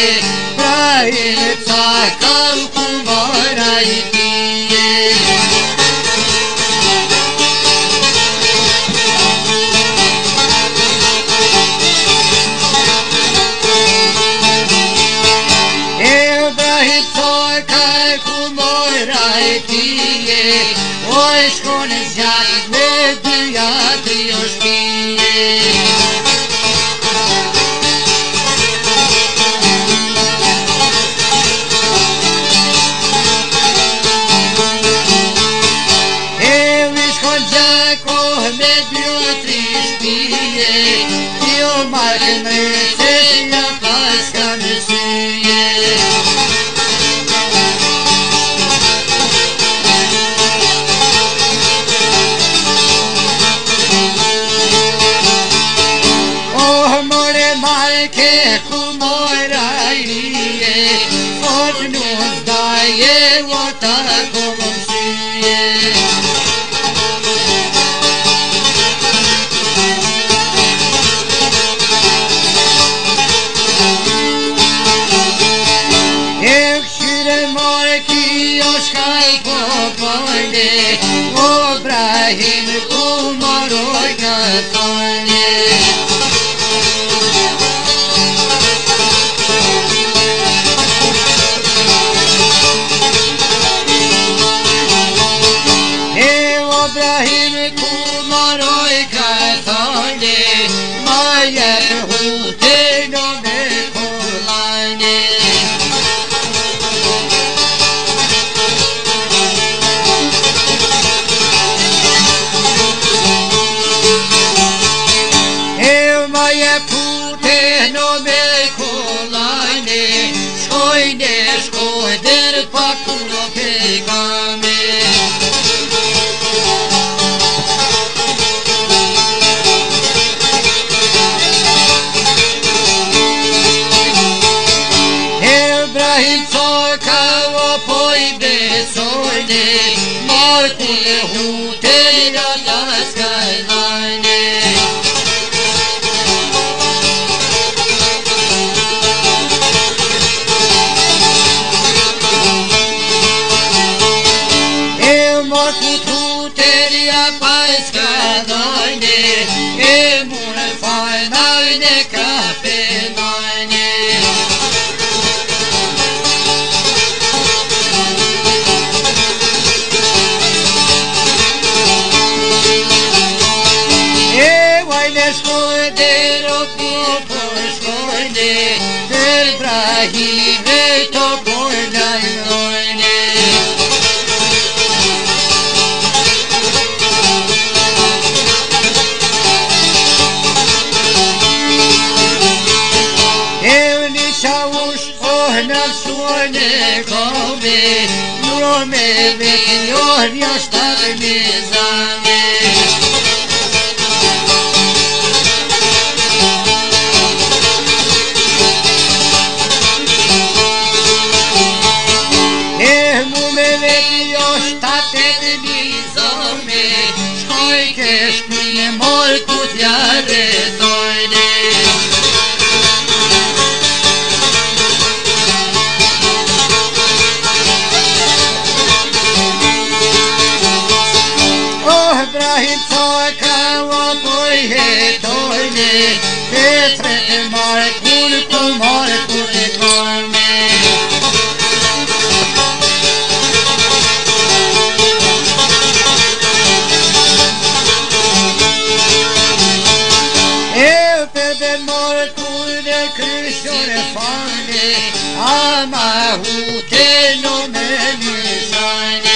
Rain, it's a camp boy, Kashkai Gopande, O Brahim Umaroy Nakane. Bartul hu teri me metió hasta de mí. He toy kawa koi he toy ne He tre mare kun ko mare kune karne Krishna Farne, Amahu Tenome Nishane.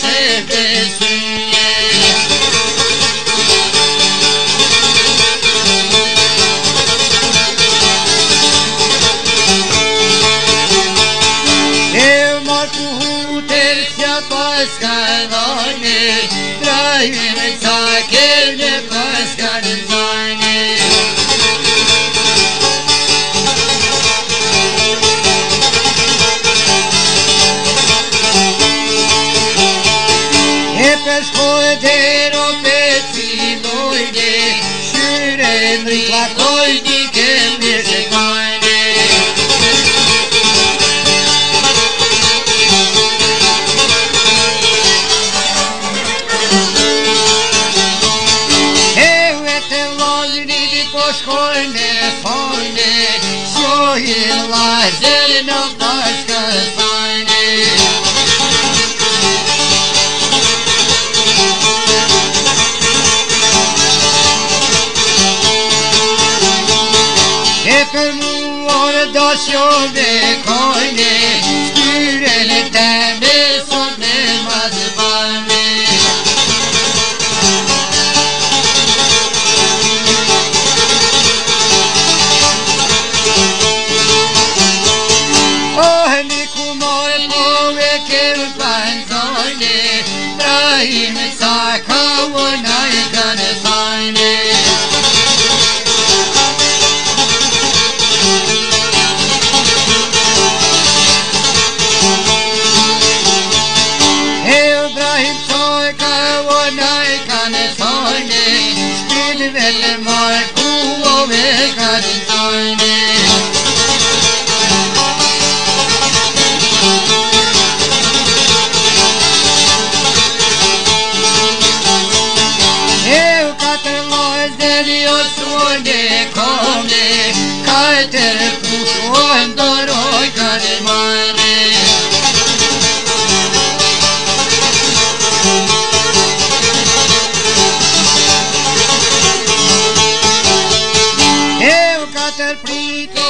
se. Benim başka sani ಅವನ el frito.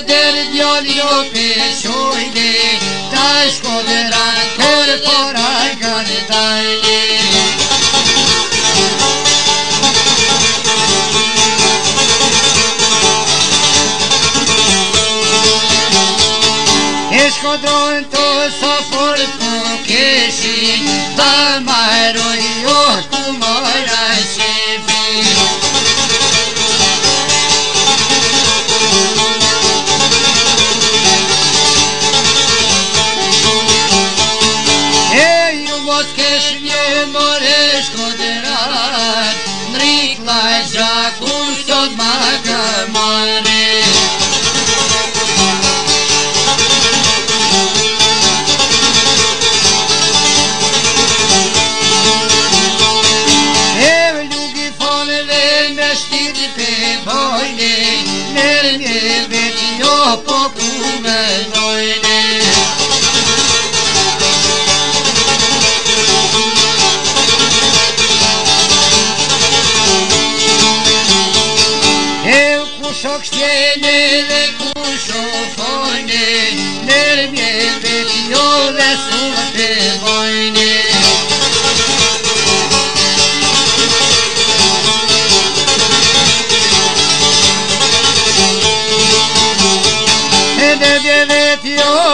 دردیالی و پیشویده تشکو دران کل پرای گانی تایده Uşak yenili kuşufani Nermi bitiyor resulti bayni Hedef evet yok